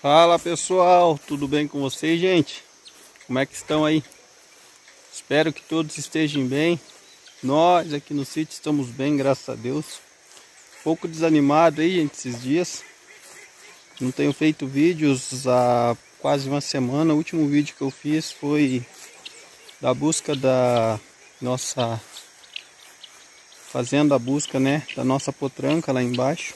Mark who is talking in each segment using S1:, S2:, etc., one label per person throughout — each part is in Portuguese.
S1: Fala pessoal, tudo bem com vocês, gente? Como é que estão aí? Espero que todos estejam bem. Nós aqui no sítio estamos bem, graças a Deus. Pouco desanimado aí, gente, esses dias. Não tenho feito vídeos há quase uma semana. O último vídeo que eu fiz foi da busca da nossa fazendo a busca, né, da nossa potranca lá embaixo.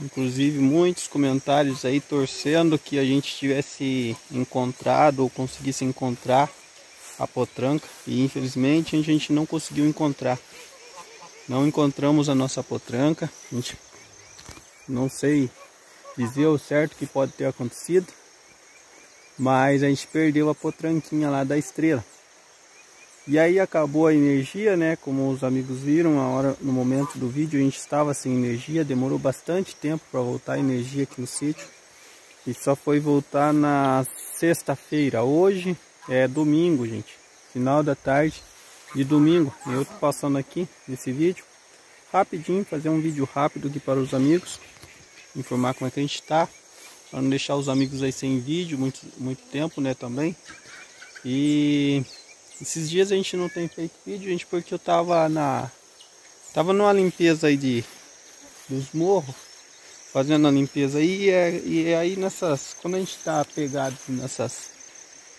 S1: Inclusive muitos comentários aí torcendo que a gente tivesse encontrado ou conseguisse encontrar a potranca e infelizmente a gente não conseguiu encontrar. Não encontramos a nossa potranca. A gente não sei dizer o certo que pode ter acontecido, mas a gente perdeu a potranquinha lá da estrela. E aí acabou a energia, né? Como os amigos viram, a hora, no momento do vídeo a gente estava sem energia, demorou bastante tempo para voltar a energia aqui no sítio. E só foi voltar na sexta-feira. Hoje é domingo, gente. Final da tarde de domingo. Eu tô passando aqui nesse vídeo. Rapidinho, fazer um vídeo rápido aqui para os amigos. Informar como é que a gente está. Para não deixar os amigos aí sem vídeo muito, muito tempo, né, também. E esses dias a gente não tem feito vídeo, gente, porque eu tava na. Tava numa limpeza aí de dos morros, fazendo a limpeza aí, e, é, e aí nessas. Quando a gente tá pegado nessas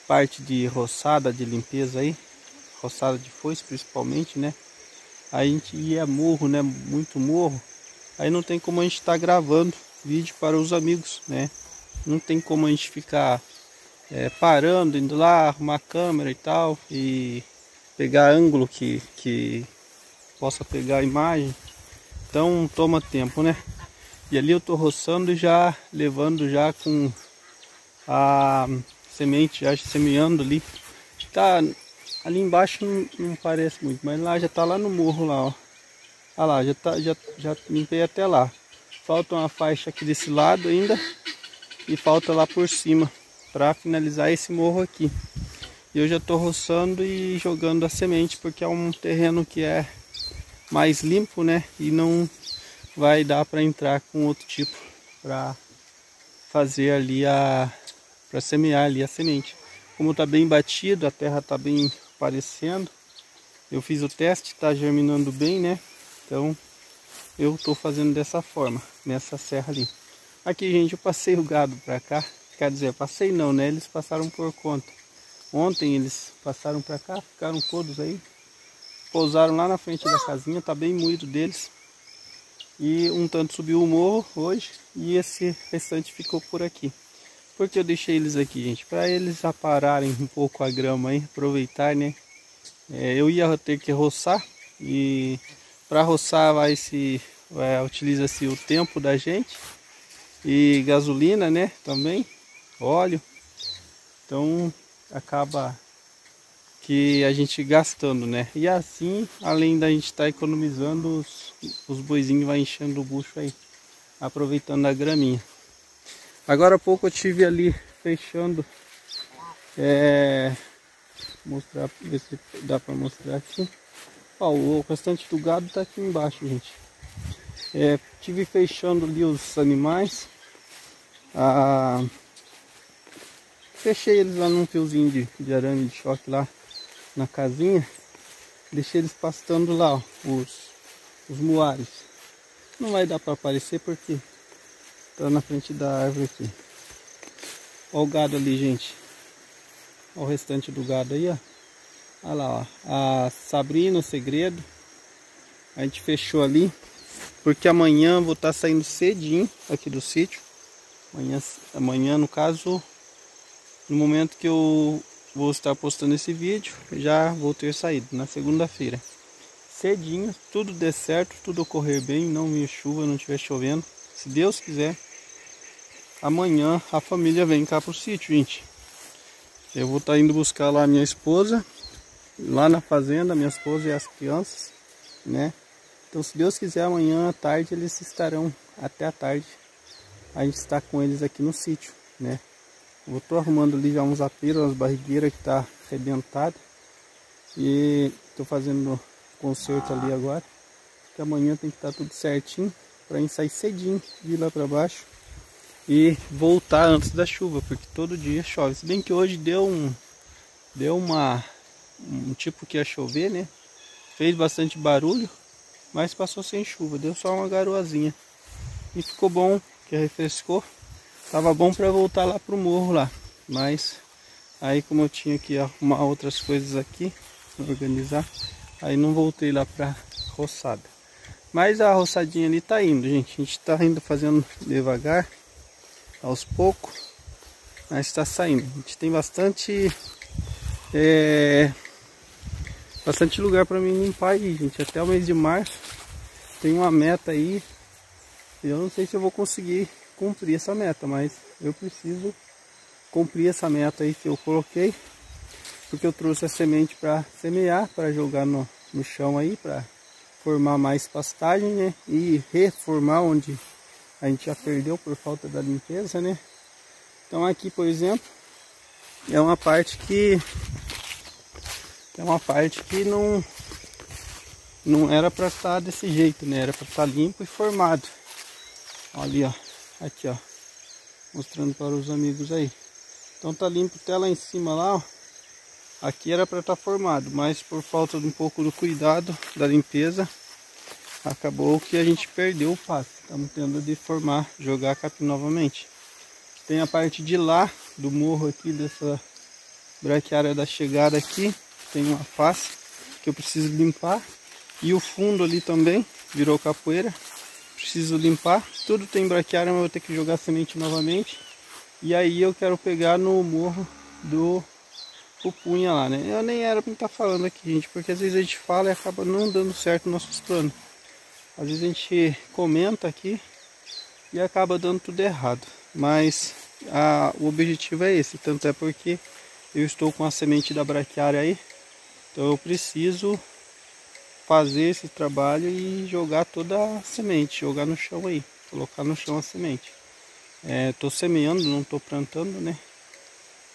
S1: partes de roçada de limpeza aí, roçada de foice principalmente, né? A gente ia morro, né? Muito morro. Aí não tem como a gente estar tá gravando vídeo para os amigos, né? Não tem como a gente ficar é, parando, indo lá, arrumar a câmera e tal, e pegar ângulo que, que possa pegar a imagem. Então toma tempo, né? E ali eu tô roçando já, levando já com a semente, já semeando ali. Tá ali embaixo não, não parece muito, mas lá já tá lá no morro lá, ó. Olha lá, já, tá, já, já limpei até lá. Falta uma faixa aqui desse lado ainda e falta lá por cima para finalizar esse morro aqui. E eu já estou roçando e jogando a semente porque é um terreno que é mais limpo, né? E não vai dar para entrar com outro tipo para fazer ali a para semear ali a semente. Como está bem batido, a terra está bem aparecendo. Eu fiz o teste, está germinando bem, né? Então eu estou fazendo dessa forma, nessa serra ali. Aqui, gente, eu passei o gado para cá Quer dizer, passei não, né? Eles passaram por conta. Ontem eles passaram para cá, ficaram todos aí. Pousaram lá na frente da casinha, tá bem moído deles. E um tanto subiu o morro hoje e esse restante ficou por aqui. Porque eu deixei eles aqui, gente? Para eles apararem um pouco a grama aí, aproveitar, né? É, eu ia ter que roçar e para roçar vai se é, utiliza-se o tempo da gente e gasolina, né? Também óleo. Então acaba que a gente gastando, né? E assim, além da gente estar tá economizando, os, os boizinhos vai enchendo o bucho aí, aproveitando a graminha. Agora há pouco eu tive ali fechando, é, mostrar, ver se dá para mostrar aqui. Ó, o restante do gado tá aqui embaixo, gente. É, tive fechando ali os animais. A, Fechei eles lá num fiozinho de, de arame de choque lá na casinha. Deixei eles pastando lá, ó, os, os muares. Não vai dar para aparecer porque tá na frente da árvore aqui. Olha o gado ali, gente. Olha o restante do gado aí, ó. Olha lá, ó. A Sabrina, o segredo. A gente fechou ali. Porque amanhã vou estar tá saindo cedinho aqui do sítio. Amanhã, amanhã, no caso, no momento que eu vou estar postando esse vídeo, já vou ter saído na segunda-feira. Cedinho, tudo der certo, tudo ocorrer bem, não vir chuva, não estiver chovendo. Se Deus quiser, amanhã a família vem cá pro sítio, gente. Eu vou estar indo buscar lá minha esposa, lá na fazenda, minha esposa e as crianças, né? Então, se Deus quiser, amanhã à tarde eles estarão até a tarde. A gente está com eles aqui no sítio, né? Eu tô arrumando ali já uns apelos, umas barrigueiras que tá arrebentada. E tô fazendo conserto ali agora. Que amanhã tem que estar tá tudo certinho para sair cedinho de lá para baixo. e voltar antes da chuva, porque todo dia chove. Se bem que hoje deu um deu uma um tipo que ia chover, né? Fez bastante barulho, mas passou sem chuva, deu só uma garoazinha. E ficou bom, que refrescou. Tava bom para voltar lá pro morro lá, mas aí como eu tinha que arrumar outras coisas aqui, organizar, aí não voltei lá pra roçada. Mas a roçadinha ali tá indo, gente. A gente tá indo fazendo devagar aos poucos, mas está saindo. A gente tem bastante é, bastante lugar para mim limpar aí, gente. Até o mês de março tem uma meta aí. Eu não sei se eu vou conseguir cumprir essa meta, mas eu preciso cumprir essa meta aí que eu coloquei, porque eu trouxe a semente para semear, para jogar no, no chão aí, para formar mais pastagem, né? E reformar onde a gente já perdeu por falta da limpeza, né? Então aqui, por exemplo, é uma parte que é uma parte que não não era para estar desse jeito, né? Era para estar limpo e formado. Olha ali, ó. Aqui, ó. Mostrando para os amigos aí. Então tá limpo até lá em cima lá, ó. Aqui era para estar formado, mas por falta de um pouco do cuidado da limpeza, acabou que a gente perdeu o passo. Estamos tendo de formar, jogar capim novamente. Tem a parte de lá do morro aqui, dessa braquiária da chegada aqui. Tem uma face que eu preciso limpar. E o fundo ali também virou capoeira. Preciso limpar. Tudo tem braquiária, mas vou ter que jogar semente novamente. E aí eu quero pegar no morro do Pupunha lá, né? Eu nem era pra estar falando aqui, gente, porque às vezes a gente fala e acaba não dando certo nossos planos. Às vezes a gente comenta aqui e acaba dando tudo errado. Mas a, o objetivo é esse, tanto é porque eu estou com a semente da braquiária aí. Então eu preciso fazer esse trabalho e jogar toda a semente, jogar no chão aí, colocar no chão a semente. Estou é, semeando, não estou plantando, né?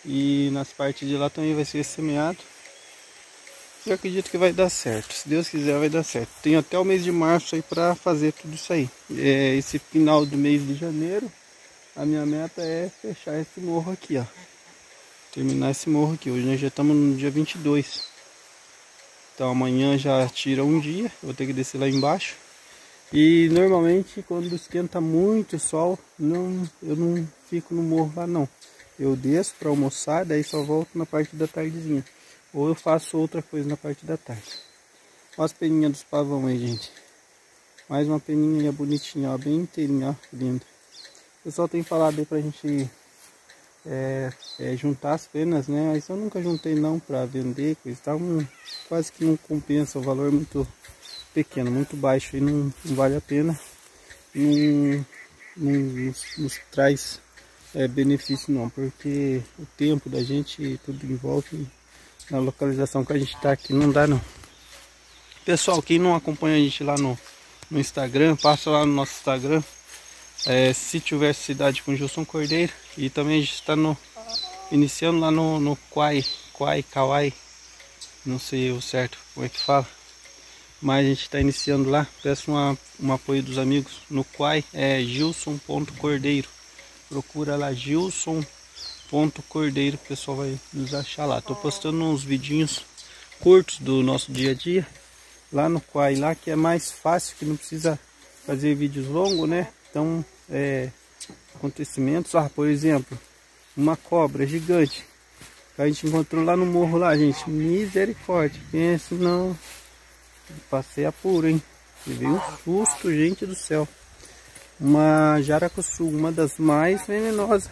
S1: E nas partes de lá também vai ser semeado. Eu acredito que vai dar certo. Se Deus quiser, vai dar certo. Tenho até o mês de março aí para fazer tudo isso aí. É, esse final do mês de janeiro, a minha meta é fechar esse morro aqui, ó. Terminar esse morro aqui. Hoje nós já estamos no dia 22. Então amanhã já tira um dia. vou ter que descer lá embaixo. E normalmente quando esquenta muito o sol, não, eu não fico no morro lá não. Eu desço para almoçar, daí só volto na parte da tardezinha. Ou eu faço outra coisa na parte da tarde. Olha as peninhas dos pavão aí, gente. Mais uma peninha bonitinha, ó, bem inteirinha, ó, linda. O pessoal tem falado aí pra gente é, é, juntar as penas, né? Mas eu nunca juntei não pra vender, coisa tá um, quase que não compensa, o valor é muito pequeno, muito baixo e não, não vale a pena. Não, não nos, nos traz é, benefício não, porque o tempo da gente tudo envolve na localização que a gente está aqui, não dá não. Pessoal, quem não acompanha a gente lá no, no Instagram, passa lá no nosso Instagram, é, tiver cidade com Gilson Cordeiro, e também a gente está no, iniciando lá no, no Quai, Quai, Kawai, não sei o certo como é que fala, mas a gente está iniciando lá, peço uma, um apoio dos amigos no Quai, é gilson.cordeiro, procura lá Gilson ponto cordeiro o pessoal vai nos achar lá. Tô postando uns vidinhos curtos do nosso dia a dia lá no Quai lá que é mais fácil que não precisa fazer vídeos longos né então é, acontecimentos ah por exemplo uma cobra gigante a gente encontrou lá no morro lá gente misericórdia pensa não passei apuro hein veio um susto gente do céu uma jaracuçu uma das mais venenosas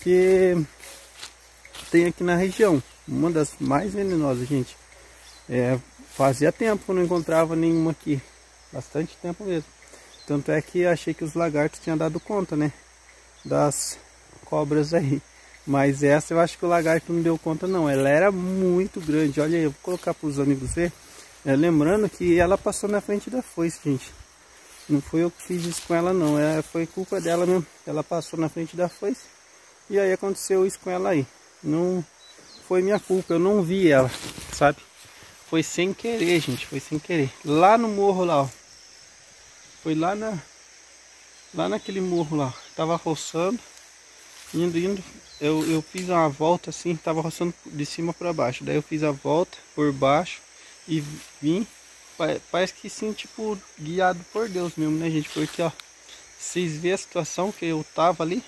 S1: que tem aqui na região. Uma das mais venenosas, gente. É, fazia tempo que não encontrava nenhuma aqui. Bastante tempo mesmo. Tanto é que achei que os lagartos tinham dado conta, né? Das cobras aí. Mas essa eu acho que o lagarto não deu conta não. Ela era muito grande. Olha aí, eu vou colocar para os amigos ver. É, lembrando que ela passou na frente da foice, gente. Não foi eu que fiz isso com ela não. É, foi culpa dela mesmo. Ela passou na frente da foice. E aí aconteceu isso com ela aí. Não foi minha culpa, eu não vi ela, sabe? Foi sem querer, gente, foi sem querer. Lá no morro lá, ó. Foi lá na lá naquele morro lá. tava roçando, indo, indo, eu, eu fiz uma volta assim, tava roçando de cima para baixo. Daí eu fiz a volta por baixo e vim. Parece que sim, tipo, guiado por Deus mesmo, né, gente? Porque, ó, vocês vê a situação que eu tava ali.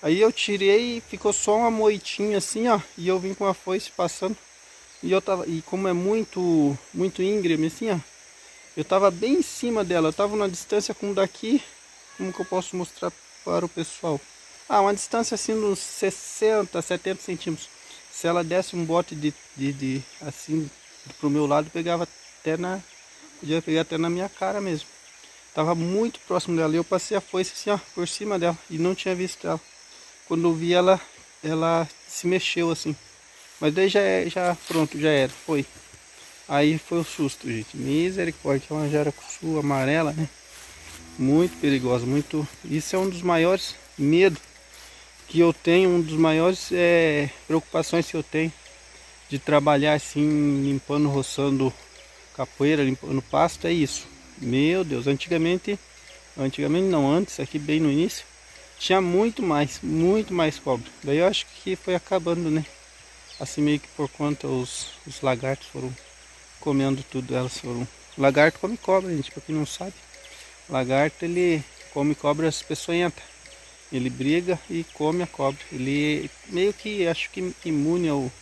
S1: Aí eu tirei ficou só uma moitinha assim, ó. E eu vim com a foice passando. E eu tava, e como é muito, muito íngreme assim, ó. Eu tava bem em cima dela. Eu tava na distância como daqui. Como que eu posso mostrar para o pessoal? Ah, uma distância assim uns 60, 70 centímetros. Se ela desse um bote de, de, de assim pro meu lado, pegava até na. Podia pegar até na minha cara mesmo. Tava muito próximo dela. Eu passei a foice assim, ó, por cima dela. E não tinha visto ela. Quando eu vi ela, ela se mexeu assim. Mas daí já, é, já pronto, já era, foi. Aí foi o susto, gente. Misericórdia, é uma jaracuçu amarela, né? Muito perigosa, muito. Isso é um dos maiores medos que eu tenho, um dos maiores é, preocupações que eu tenho de trabalhar assim, limpando, roçando capoeira, limpando pasto, é isso. Meu Deus, antigamente, antigamente não, antes, aqui bem no início, tinha muito mais, muito mais cobra. Daí eu acho que foi acabando, né? Assim meio que por conta os, os lagartos foram comendo tudo, elas foram... Lagarto come cobra, gente, pra quem não sabe. Lagarto, ele come cobras peçonhentas. Ele briga e come a cobra. Ele meio que, acho que imune ao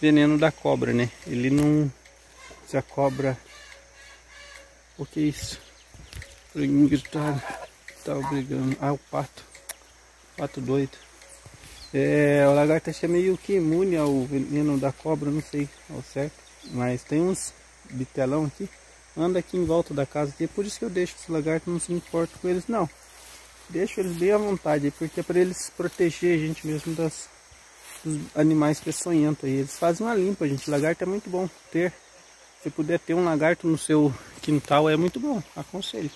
S1: veneno da cobra, né? Ele não... Se a cobra... O que é isso? Franguinho gritado. Tava brigando. Ah, o pato. Pato doido. É, o lagarto acho que é meio que imune ao veneno da cobra, não sei ao certo. Mas tem uns bitelão aqui. Anda aqui em volta da casa aqui. Por isso que eu deixo os lagartos, não se importa com eles não. Deixo eles bem à vontade, porque é para eles proteger a gente mesmo das, dos animais peçonhentos. aí. Eles fazem uma limpa, gente. Lagarto é muito bom ter. Se puder ter um lagarto no seu quintal é muito bom, aconselho.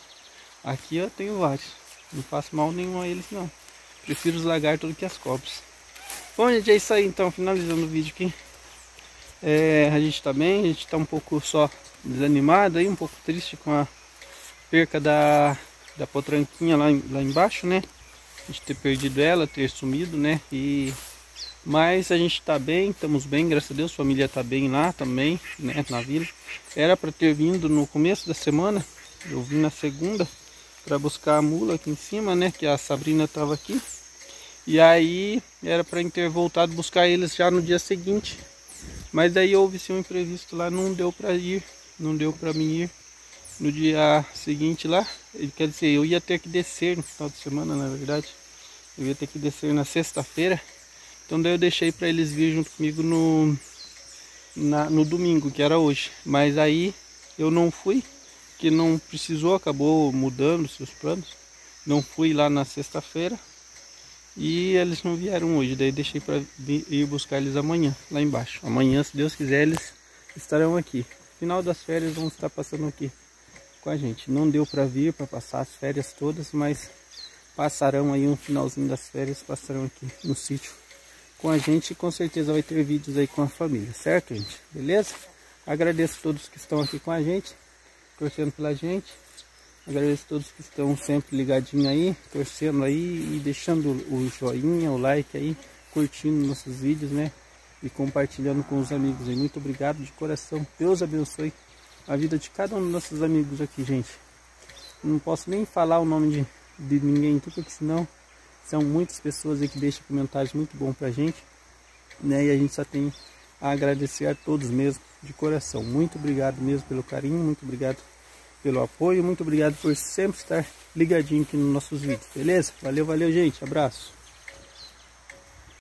S1: Aqui eu tenho vários. Não faço mal nenhum a eles não. Prefiro os lagartos do que as cobras. Bom, gente, é isso aí então, finalizando o vídeo aqui. É, a gente tá bem, a gente tá um pouco só desanimado aí, um pouco triste com a perca da, da potranquinha lá, lá embaixo, né? A gente ter perdido ela, ter sumido, né? E mas a gente tá bem, estamos bem, graças a Deus, a família tá bem lá também, né, na vila. Era para ter vindo no começo da semana, eu vim na segunda para buscar a mula aqui em cima, né, que a Sabrina tava aqui. E aí era para ter voltado buscar eles já no dia seguinte. Mas daí houve-se um imprevisto lá, não deu para ir, não deu para mim ir no dia seguinte lá. Quer dizer, eu ia ter que descer no final de semana, na verdade. Eu ia ter que descer na sexta-feira. Então daí eu deixei para eles vir junto comigo no, na, no domingo, que era hoje. Mas aí eu não fui, que não precisou, acabou mudando seus planos. Não fui lá na sexta-feira. E eles não vieram hoje, daí deixei para ir buscar eles amanhã, lá embaixo. Amanhã, se Deus quiser, eles estarão aqui. Final das férias vão estar passando aqui com a gente. Não deu para vir para passar as férias todas, mas passarão aí um finalzinho das férias, passarão aqui no sítio com a gente e com certeza vai ter vídeos aí com a família, certo gente? Beleza? Agradeço a todos que estão aqui com a gente, torcendo pela gente. Agradeço a todos que estão sempre ligadinhos aí, torcendo aí e deixando o joinha, o like aí, curtindo nossos vídeos, né? E compartilhando com os amigos aí. Muito obrigado de coração. Deus abençoe a vida de cada um dos nossos amigos aqui, gente. Não posso nem falar o nome de, de ninguém, porque senão são muitas pessoas aí que deixam comentários muito bons pra gente. Né? E a gente só tem a agradecer a todos mesmo, de coração. Muito obrigado mesmo pelo carinho, muito obrigado pelo apoio. Muito obrigado por sempre estar ligadinho aqui nos nossos vídeos, beleza? Valeu, valeu, gente. Abraço.